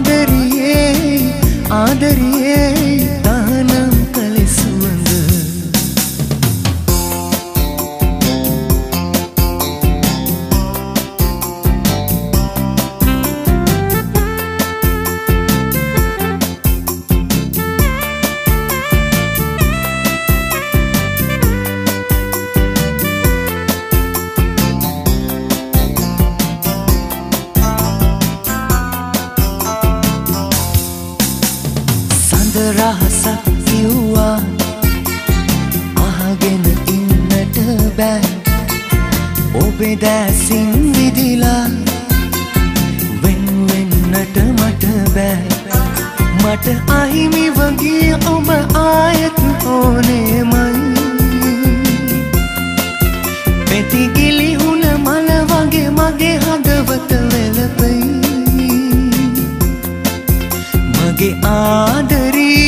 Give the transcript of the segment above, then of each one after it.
මගේ ආදරියේ ආදරියේ ඔබේ දැසින් විදිලා. වෙන්වෙන්නට මට බෑ. මට අහිමි වගේ ඔබ ආයත් ඕනේමයි පෙතිගිලි හුණ මල වගේ මගේ හදවත වෙලපයි මගේ ආදරී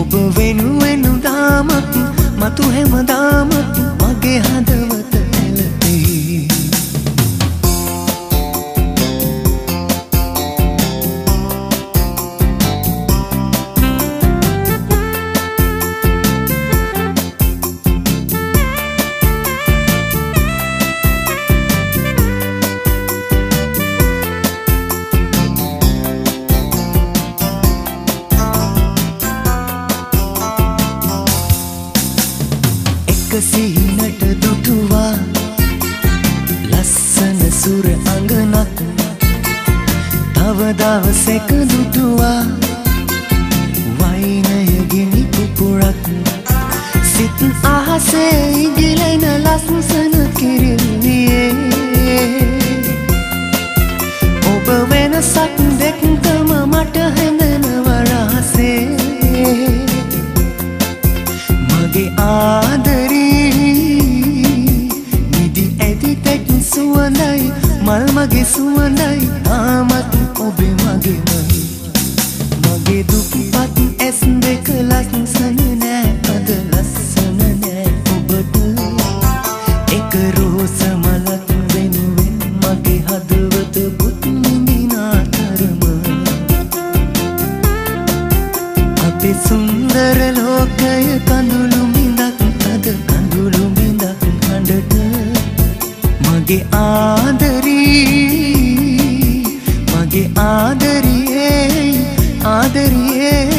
ඔබ වෙනුවෙන් උදාමත් මතු හැමදාමත් එක සිහිනට දුටුවා. ලස්සන සුර අඟනක් තව දවසෙක දුටුවා. වයිනය ගිනි පුපුරක් සිත් අහසේ ඉගිලෙන ලස්සන මල් මගේ සුවඳයි තාමත් ඔබේ මගේමයි. මගේ දුක්පත් ඇස් දෙක ලස්සන නෑ අද ලස්සන නෑ ඔබට. එක රෝස මලක් වෙනුවෙන් මගේ හදවත පුත් නිදිනා තරම අපේ සුන්දර ලෝකය කඳුළු මගේ ආදරී මගේ ආදරියේ ආදරියේ